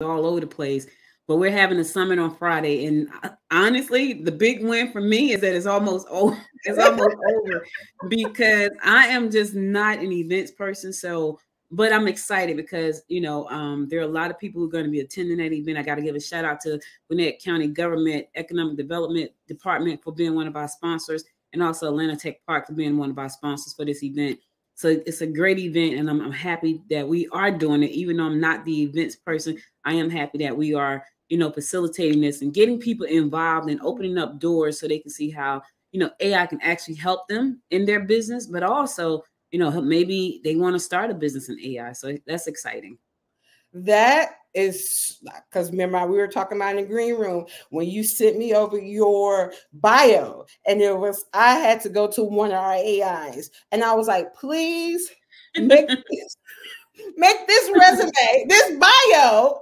all over the place. But we're having a summit on Friday, and honestly, the big win for me is that it's almost over. It's almost over because I am just not an events person. So, but I'm excited because you know um, there are a lot of people who are going to be attending that event. I got to give a shout out to Gwinnett County Government Economic Development Department for being one of our sponsors, and also Atlanta Tech Park for being one of our sponsors for this event. So it's a great event, and I'm, I'm happy that we are doing it. Even though I'm not the events person, I am happy that we are, you know, facilitating this and getting people involved and opening up doors so they can see how, you know, AI can actually help them in their business, but also, you know, maybe they want to start a business in AI. So that's exciting. That is because remember we were talking about in the green room when you sent me over your bio and it was I had to go to one of our AIs and I was like, please make this make this resume, this bio